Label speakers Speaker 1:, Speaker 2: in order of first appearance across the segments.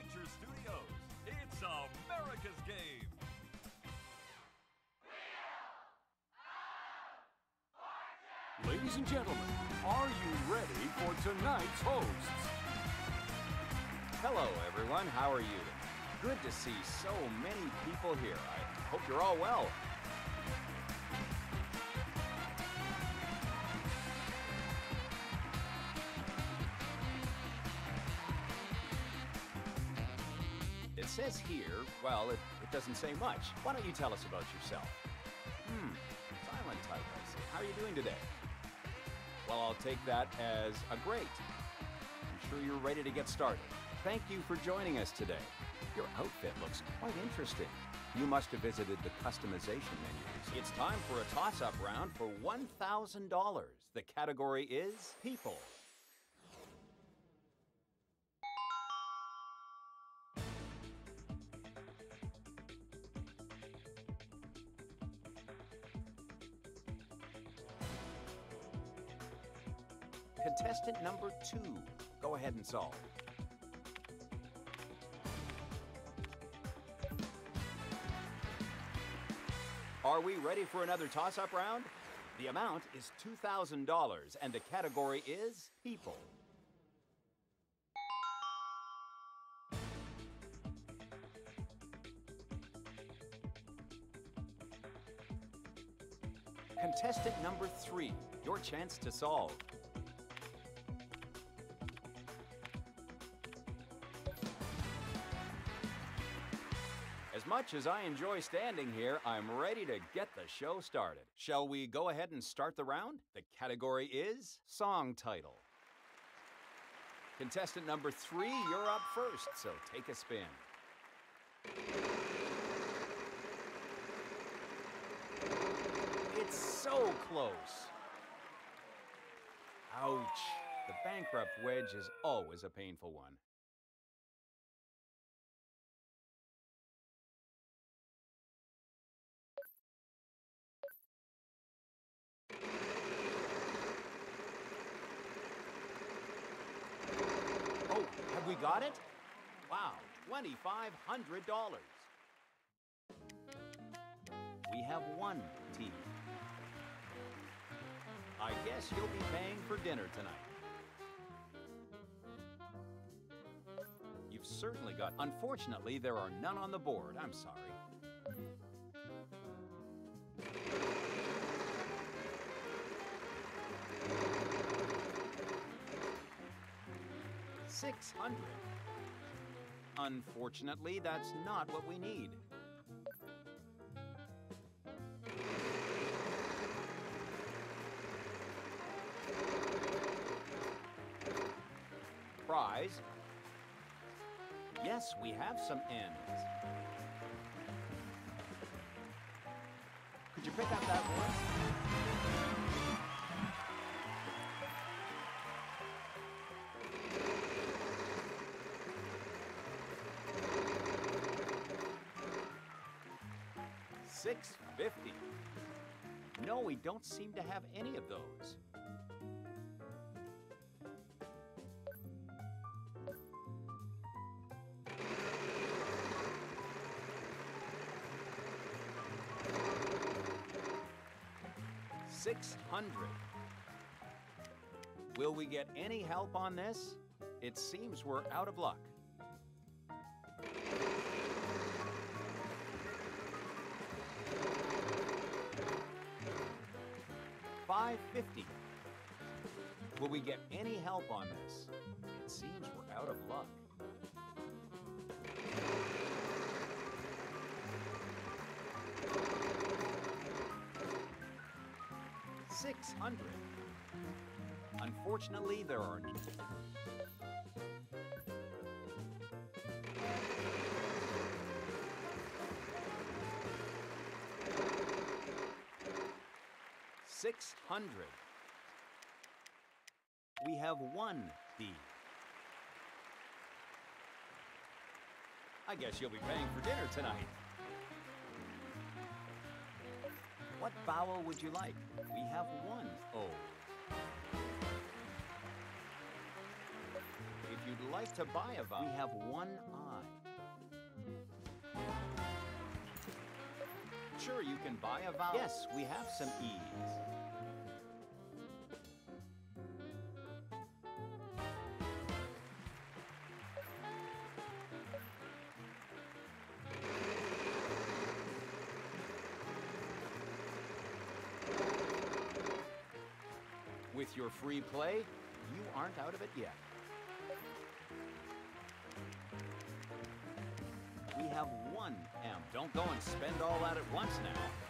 Speaker 1: Picture Studios. It's America's Game.
Speaker 2: Ladies and gentlemen, are you ready for tonight's hosts?
Speaker 3: Hello, everyone. How are you? Good to see so many people here. I hope you're all well. Here, well, it, it doesn't say much. Why don't you tell us about yourself? Hmm, silent type, I see. How are you doing today? Well, I'll take that as a great. I'm sure you're ready to get started. Thank you for joining us today. Your outfit looks quite interesting. You must have visited the customization menus. It's time for a toss up round for $1,000. The category is People. Contestant number two. Go ahead and solve. Are we ready for another toss up round? The amount is $2,000 and the category is People. Contestant number three, your chance to solve. Much as I enjoy standing here, I'm ready to get the show started. Shall we go ahead and start the round? The category is Song Title. Contestant number three, you're up first, so take a spin. It's so close. Ouch. The bankrupt wedge is always a painful one. Oh, have we got it? Wow, $2,500. We have one team. I guess you'll be paying for dinner tonight. You've certainly got. Unfortunately, there are none on the board. I'm sorry. 600. Unfortunately, that's not what we need. Prize. Yes, we have some ends. Could you pick up that one? 50. No, we don't seem to have any of those. Six hundred. Will we get any help on this? It seems we're out of luck. Five fifty. Will we get any help on this? It seems we're out of luck. Six hundred. Unfortunately, there are. 600. We have one D. I guess you'll be paying for dinner tonight. What vowel would you like? We have one O. If you'd like to buy a vowel, we have one I. Sure, you can buy a vowel. Yes, we have some E's. With your free play, you aren't out of it yet. We have one M. Don't go and spend all that at once now.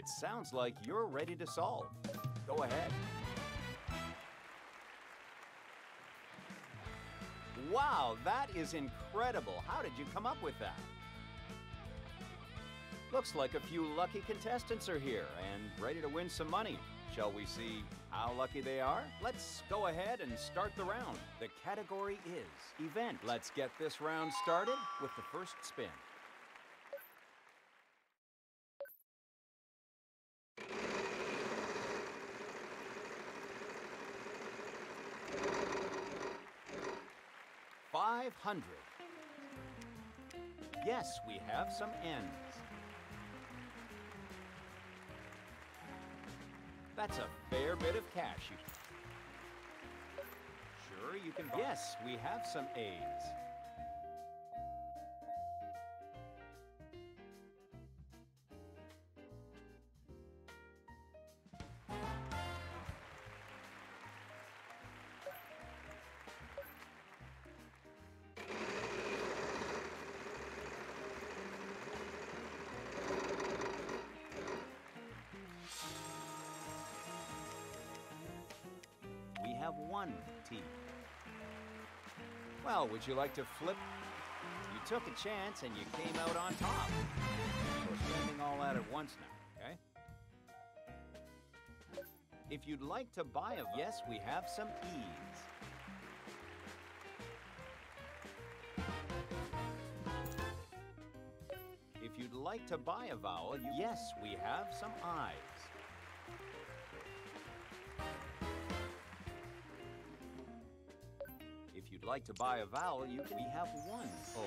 Speaker 3: It sounds like you're ready to solve. Go ahead. Wow, that is incredible. How did you come up with that? Looks like a few lucky contestants are here and ready to win some money. Shall we see how lucky they are? Let's go ahead and start the round. The category is event. Let's get this round started with the first spin. Five hundred. Yes, we have some N's. That's a fair bit of cash. Sure, you can. Yes, we have some A's. One. Well, would you like to flip? You took a chance and you came out on top. We're spending all that at once now, okay? If you'd like to buy a... Yes, we have some E's. If you'd like to buy a vowel. Yes, we have some I's. Like to buy a vowel, you we have one O.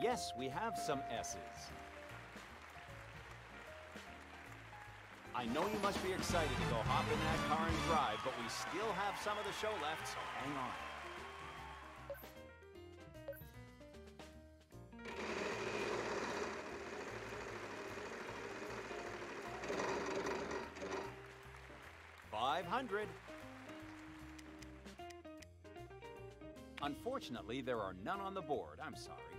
Speaker 3: Yes, we have some S's. Know you must be excited to go hop in that car and drive, but we still have some of the show left, so hang on. Five hundred. Unfortunately, there are none on the board. I'm sorry.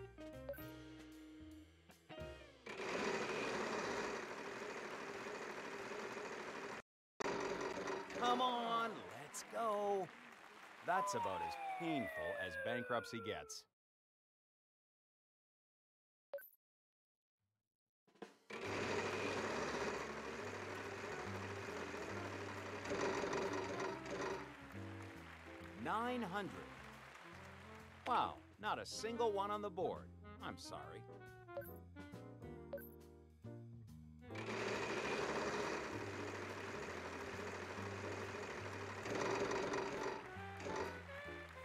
Speaker 3: That's about as painful as bankruptcy gets. Nine hundred. Wow, not a single one on the board. I'm sorry.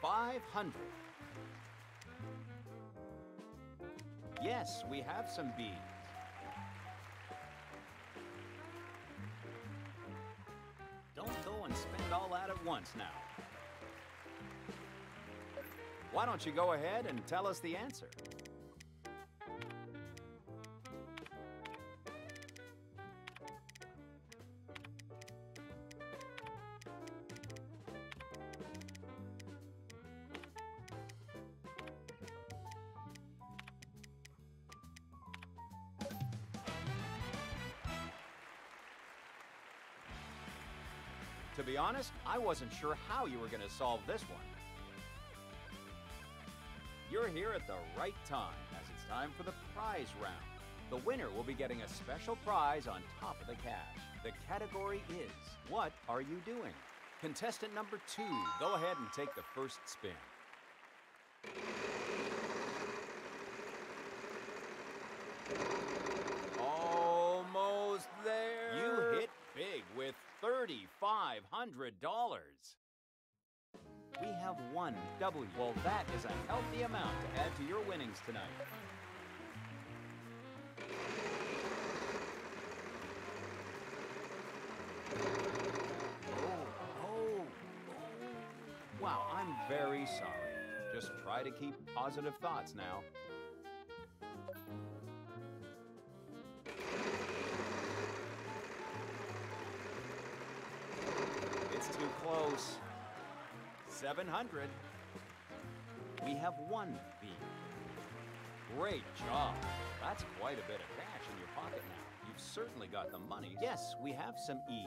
Speaker 3: Five hundred. Yes, we have some bees. Don't go and spend all that at once now. Why don't you go ahead and tell us the answer? I wasn't sure how you were going to solve this one. You're here at the right time, as it's time for the prize round. The winner will be getting a special prize on top of the cash. The category is What Are You Doing? Contestant number two, go ahead and take the first spin. Almost there. You hit big with $3,500. We have one W. Well, that is a healthy amount to add to your winnings tonight. Oh, oh, oh. Wow, I'm very sorry. Just try to keep positive thoughts now. 700. We have one B. Great job. That's quite a bit of cash in your pocket now. You've certainly got the money. Yes, we have some E's.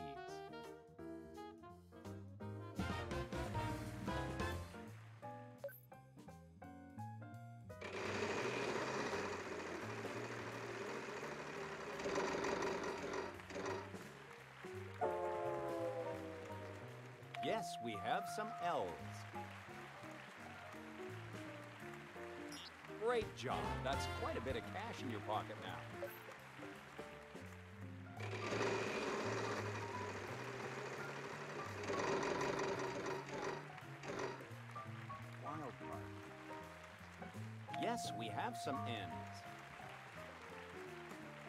Speaker 3: Yes, we have some L's. Great job. That's quite a bit of cash in your pocket now. Wild card. Yes, we have some ends.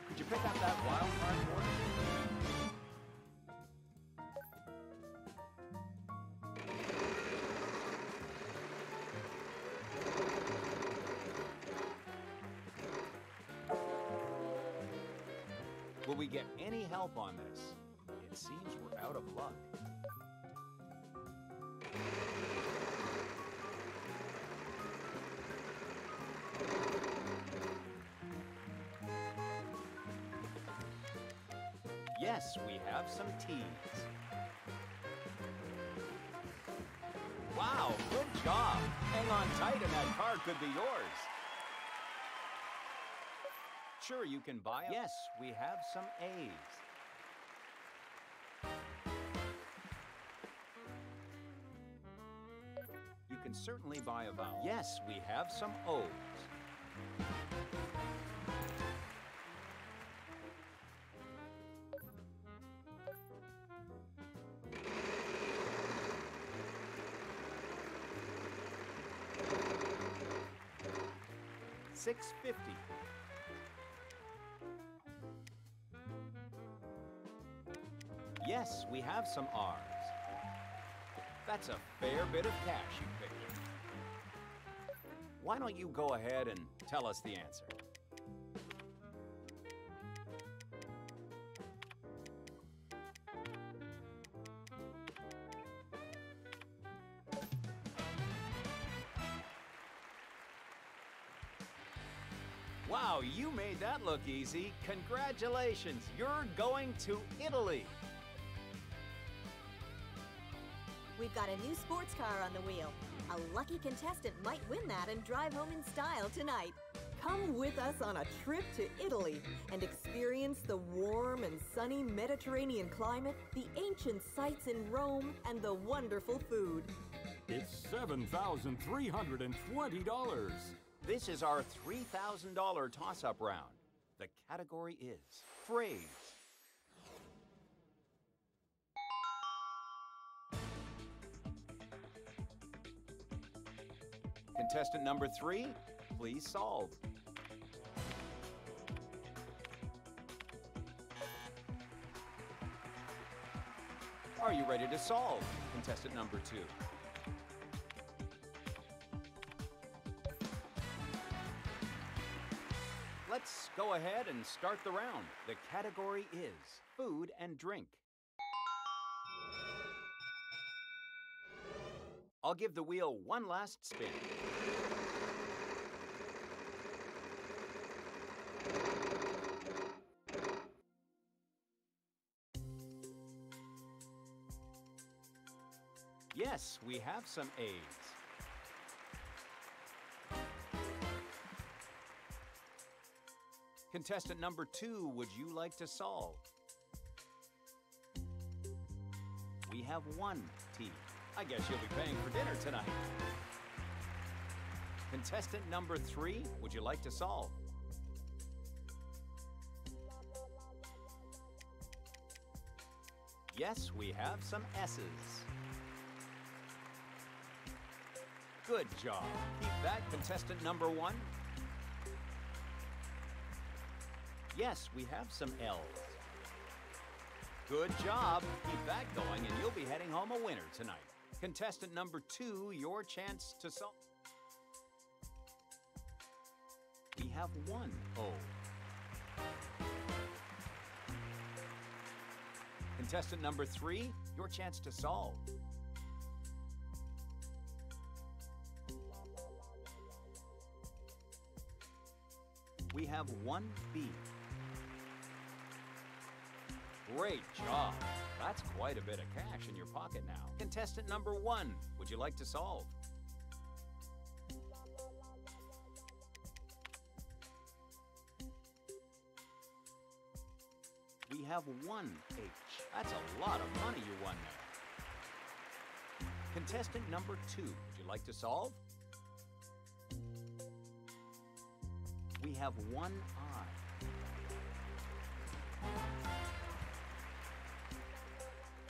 Speaker 3: Could you pick up that wild card for us? We get any help on this? It seems we're out of luck. Yes, we have some T's. Wow, good job. Hang on tight and that car could be yours. Sure, you can buy a... Yes, we have some A's. You can certainly buy a vowel. Yes, we have some O's. Six fifty. Yes, we have some R's. That's a fair bit of cash you picked. Why don't you go ahead and tell us the answer? Wow, you made that look easy. Congratulations, you're going to Italy.
Speaker 4: We've got a new sports car on the wheel. A lucky contestant might win that and drive home in style tonight. Come with us on a trip to Italy and experience the warm and sunny Mediterranean climate, the ancient sites in Rome, and the wonderful food.
Speaker 2: It's $7,320.
Speaker 3: This is our $3,000 toss up round. The category is phrase. Contestant number three, please solve. Are you ready to solve? Contestant number two. Let's go ahead and start the round. The category is food and drink. I'll give the wheel one last spin. Yes, we have some A's. Contestant number two, would you like to solve? We have one. I guess you'll be paying for dinner tonight. Contestant number three, would you like to solve? Yes, we have some S's. Good job. Keep that, contestant number one. Yes, we have some L's. Good job. Keep that going, and you'll be heading home a winner tonight. Contestant number two, your chance to solve. We have one O. Contestant number three, your chance to solve. We have one B. Great job. That's quite a bit of cash in your pocket now. Contestant number one, would you like to solve? We have one H. That's a lot of money you won there. Contestant number two, would you like to solve? We have one I.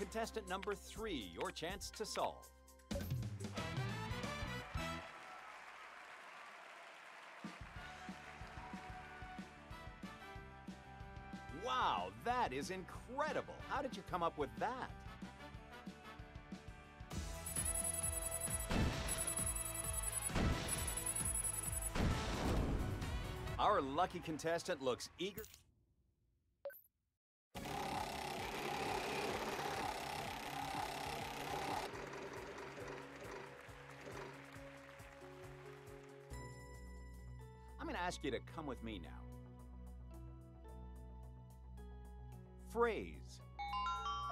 Speaker 3: Contestant number three, your chance to solve. Wow, that is incredible. How did you come up with that? Our lucky contestant looks eager. Ask you to come with me now. Phrase.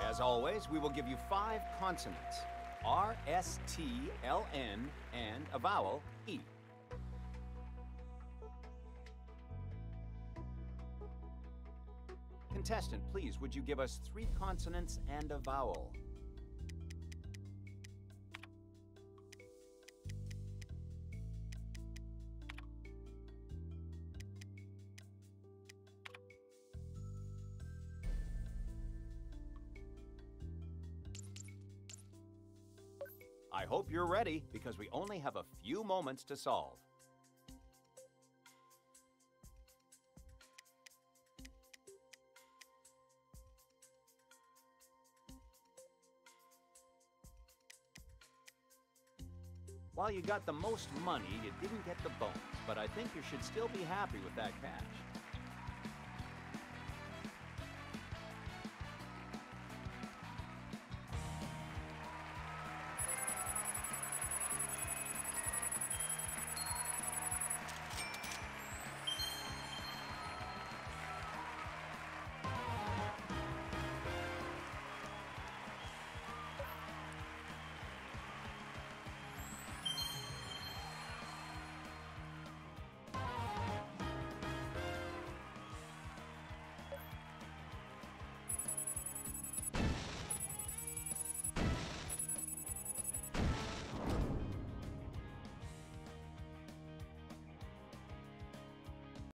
Speaker 3: As always, we will give you five consonants R, S, T, L, N, and a vowel E. Contestant, please, would you give us three consonants and a vowel? I hope you're ready because we only have a few moments to solve. While you got the most money, you didn't get the bonus, but I think you should still be happy with that cash.